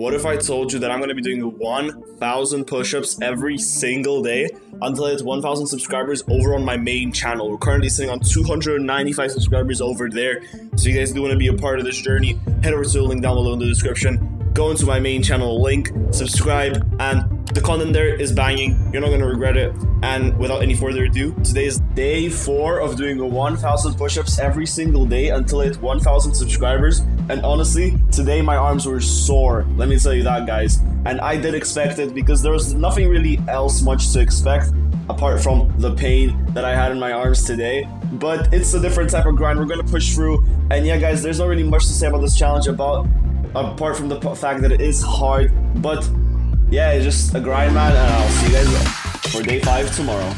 What if I told you that I'm going to be doing 1,000 push ups every single day until it's hit 1,000 subscribers over on my main channel? We're currently sitting on 295 subscribers over there. So, you guys do want to be a part of this journey, head over to the link down below in the description. Go into my main channel link, subscribe, and the content there is banging. You're not going to regret it. And without any further ado, today is day four of doing 1,000 push ups every single day until it's hit 1,000 subscribers. And honestly, today my arms were sore. Let me tell you that, guys. And I did expect it because there was nothing really else much to expect apart from the pain that I had in my arms today. But it's a different type of grind. We're going to push through. And yeah, guys, there's not really much to say about this challenge about apart from the fact that it is hard. But yeah, it's just a grind, man, and I'll see you guys for day five tomorrow.